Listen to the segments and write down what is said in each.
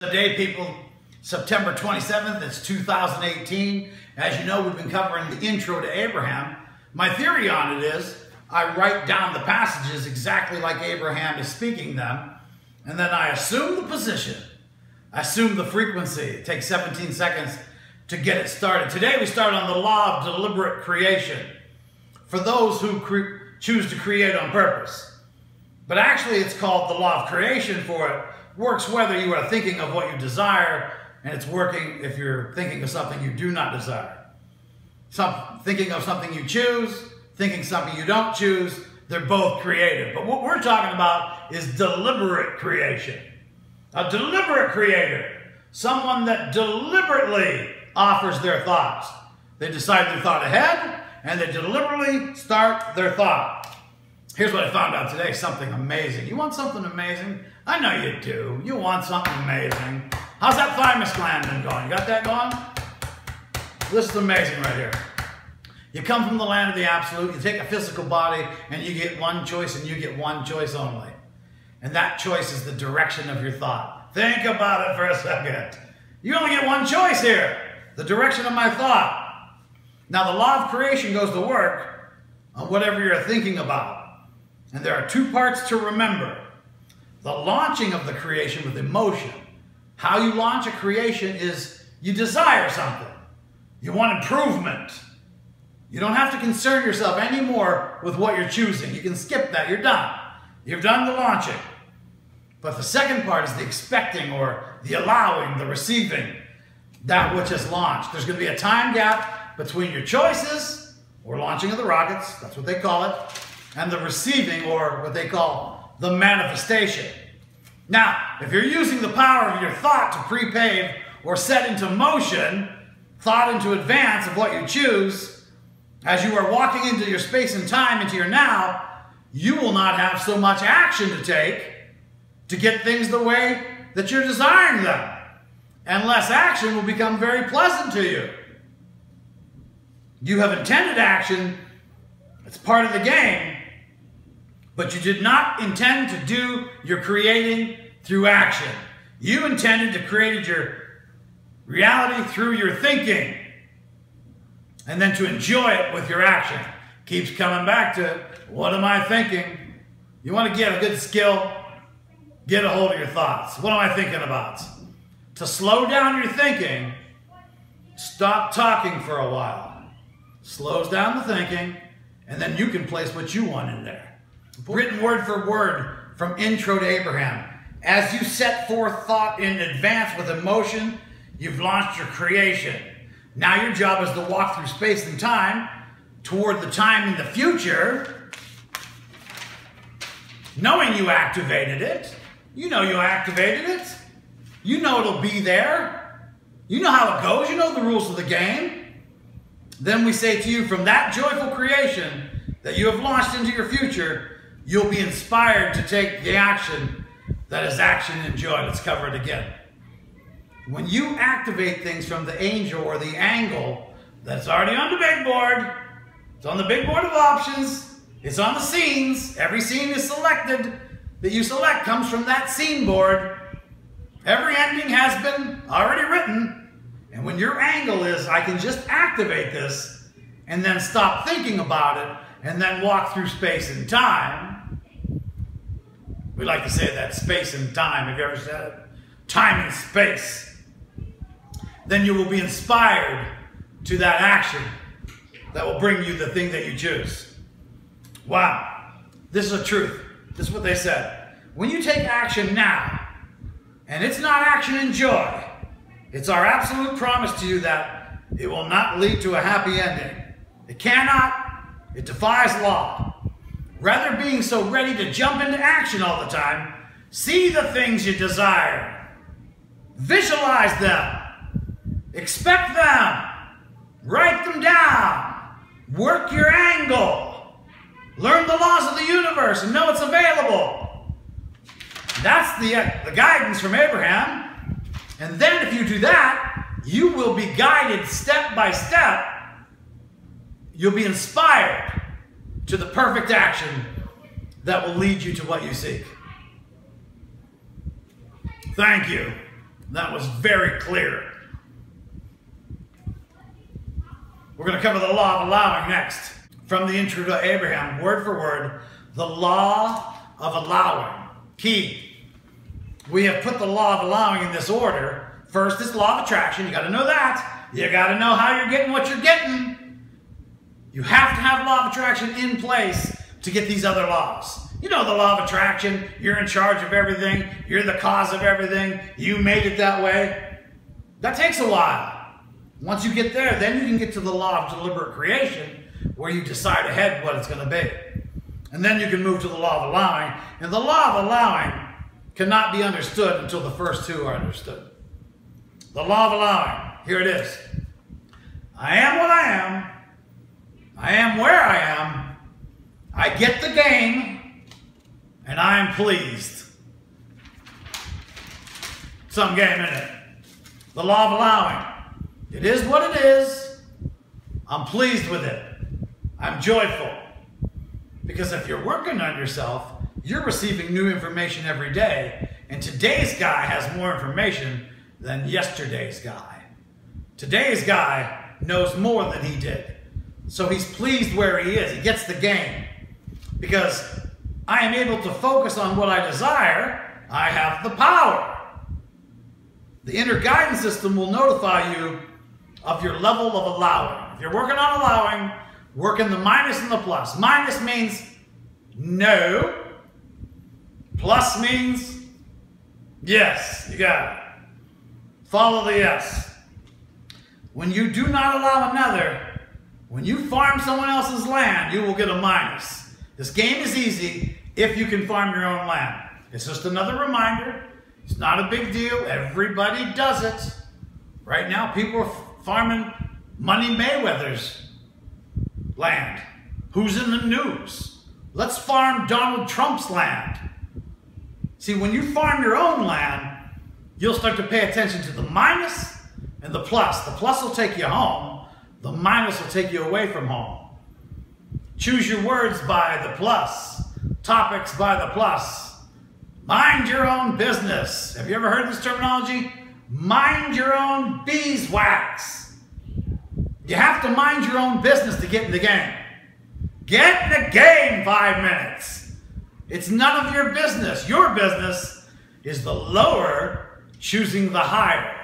The day, people, September 27th, it's 2018. As you know, we've been covering the intro to Abraham. My theory on it is I write down the passages exactly like Abraham is speaking them, and then I assume the position, I assume the frequency. It takes 17 seconds to get it started. Today, we start on the law of deliberate creation for those who choose to create on purpose. But actually, it's called the law of creation for it works whether you are thinking of what you desire, and it's working if you're thinking of something you do not desire. Some, thinking of something you choose, thinking something you don't choose, they're both creative. But what we're talking about is deliberate creation. A deliberate creator, someone that deliberately offers their thoughts. They decide their thought ahead, and they deliberately start their thought. Here's what I found out today, something amazing. You want something amazing? I know you do. You want something amazing. How's that thymus gland been going? You got that going? This is amazing right here. You come from the land of the absolute, you take a physical body, and you get one choice, and you get one choice only. And that choice is the direction of your thought. Think about it for a second. You only get one choice here. The direction of my thought. Now the law of creation goes to work on whatever you're thinking about. And there are two parts to remember. The launching of the creation with emotion. How you launch a creation is you desire something. You want improvement. You don't have to concern yourself anymore with what you're choosing. You can skip that. You're done. You've done the launching. But the second part is the expecting or the allowing, the receiving, that which is launched. There's going to be a time gap between your choices or launching of the rockets, that's what they call it, and the receiving or what they call the manifestation. Now, if you're using the power of your thought to prepave or set into motion, thought into advance of what you choose, as you are walking into your space and time, into your now, you will not have so much action to take to get things the way that you're desiring them. And less action will become very pleasant to you. You have intended action, it's part of the game, but you did not intend to do your creating through action. You intended to create your reality through your thinking and then to enjoy it with your action. Keeps coming back to what am I thinking? You want to get a good skill? Get a hold of your thoughts. What am I thinking about? To slow down your thinking, stop talking for a while. Slows down the thinking, and then you can place what you want in there written word for word from Intro to Abraham. As you set forth thought in advance with emotion, you've launched your creation. Now your job is to walk through space and time toward the time in the future, knowing you activated it. You know you activated it. You know it'll be there. You know how it goes. You know the rules of the game. Then we say to you, from that joyful creation that you have launched into your future, you'll be inspired to take the action that is action and joy. Let's cover it again. When you activate things from the angel or the angle that's already on the big board, it's on the big board of options, it's on the scenes, every scene is selected that you select comes from that scene board. Every ending has been already written. And when your angle is, I can just activate this and then stop thinking about it and then walk through space and time, we like to say that space and time. Have you ever said it? Time and space. Then you will be inspired to that action that will bring you the thing that you choose. Wow. This is a truth. This is what they said. When you take action now, and it's not action and joy, it's our absolute promise to you that it will not lead to a happy ending. It cannot. It defies law. Rather being so ready to jump into action all the time, see the things you desire. Visualize them. Expect them. Write them down. Work your angle. Learn the laws of the universe and know it's available. That's the, uh, the guidance from Abraham. And then if you do that, you will be guided step by step. You'll be inspired to the perfect action that will lead you to what you seek. Thank you. That was very clear. We're going to cover the law of allowing next. From the intro to Abraham, word for word, the law of allowing. Key. We have put the law of allowing in this order. First is law of attraction. You got to know that. You got to know how you're getting what you're getting. You have to have law of attraction in place to get these other laws. You know the law of attraction. You're in charge of everything. You're the cause of everything. You made it that way. That takes a while. Once you get there, then you can get to the law of deliberate creation where you decide ahead what it's going to be. And then you can move to the law of allowing. And the law of allowing cannot be understood until the first two are understood. The law of allowing. Here it is. I am what I am. I am where I am. I get the game and I'm pleased. Some game in it. The law of allowing. It is what it is. I'm pleased with it. I'm joyful. Because if you're working on yourself, you're receiving new information every day. And today's guy has more information than yesterday's guy. Today's guy knows more than he did. So he's pleased where he is. He gets the game. Because I am able to focus on what I desire, I have the power. The inner guidance system will notify you of your level of allowing. If you're working on allowing, work in the minus and the plus. Minus means no. Plus means yes. You got it. Follow the yes. When you do not allow another, when you farm someone else's land, you will get a minus. This game is easy if you can farm your own land. It's just another reminder. It's not a big deal. Everybody does it. Right now, people are farming Money Mayweather's land. Who's in the news? Let's farm Donald Trump's land. See, when you farm your own land, you'll start to pay attention to the minus and the plus. The plus will take you home. The minus will take you away from home. Choose your words by the plus topics by the plus. Mind your own business. Have you ever heard this terminology? Mind your own beeswax. You have to mind your own business to get in the game. Get in the game five minutes. It's none of your business. Your business is the lower choosing the higher.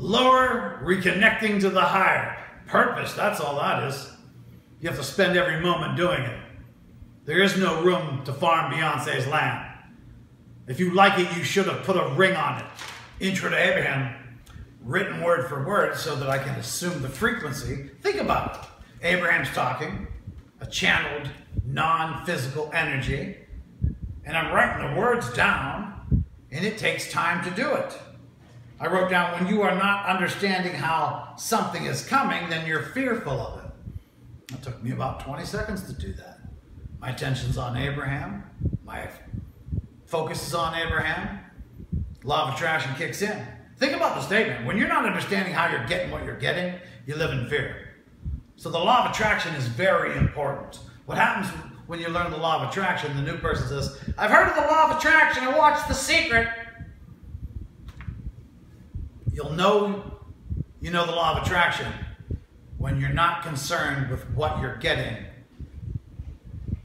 Lower reconnecting to the higher. Purpose, that's all that is. You have to spend every moment doing it. There is no room to farm Beyonce's land. If you like it, you should have put a ring on it. Intro to Abraham, written word for word so that I can assume the frequency. Think about it. Abraham's talking, a channeled, non-physical energy, and I'm writing the words down, and it takes time to do it. I wrote down, when you are not understanding how something is coming, then you're fearful of it. It took me about 20 seconds to do that. My attention's on Abraham. My focus is on Abraham. Law of attraction kicks in. Think about the statement. When you're not understanding how you're getting what you're getting, you live in fear. So the law of attraction is very important. What happens when you learn the law of attraction, the new person says, I've heard of the law of attraction, I watched The Secret. You'll know you know the law of attraction when you're not concerned with what you're getting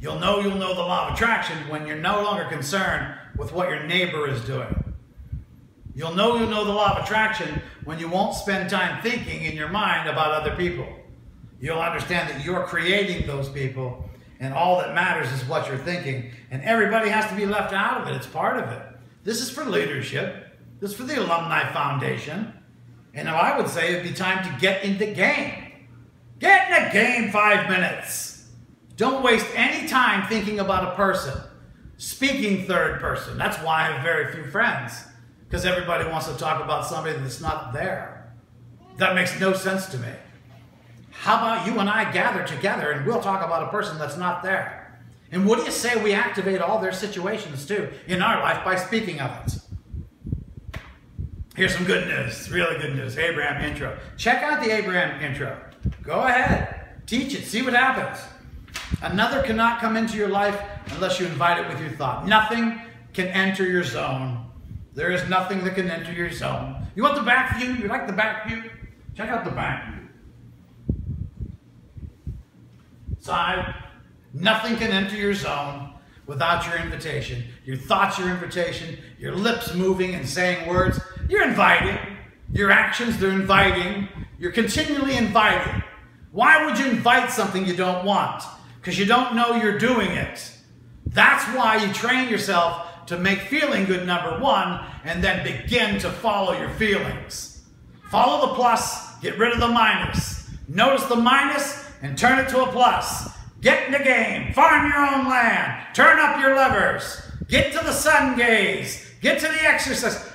You'll know you'll know the law of attraction when you're no longer concerned with what your neighbor is doing. You'll know you'll know the law of attraction when you won't spend time thinking in your mind about other people. You'll understand that you're creating those people and all that matters is what you're thinking. And everybody has to be left out of it. It's part of it. This is for leadership. This is for the Alumni Foundation. And now I would say it'd be time to get in the game. Get in the game five minutes. Don't waste any time thinking about a person. Speaking third person. That's why I have very few friends. Because everybody wants to talk about somebody that's not there. That makes no sense to me. How about you and I gather together and we'll talk about a person that's not there? And what do you say we activate all their situations too in our life by speaking of it? Here's some good news, really good news. Abraham intro. Check out the Abraham intro. Go ahead, teach it, see what happens. Another cannot come into your life unless you invite it with your thought. Nothing can enter your zone There is nothing that can enter your zone. You want the back view? You like the back view? Check out the back view. Side. Nothing can enter your zone without your invitation. Your thoughts, your invitation, your lips moving and saying words. You're inviting. Your actions, they're inviting. You're continually inviting. Why would you invite something you don't want? Because you don't know you're doing it. That's why you train yourself to make feeling good number one and then begin to follow your feelings. Follow the plus, get rid of the minus. Notice the minus and turn it to a plus. Get in the game, farm your own land, turn up your levers, get to the sun gaze, get to the exercise.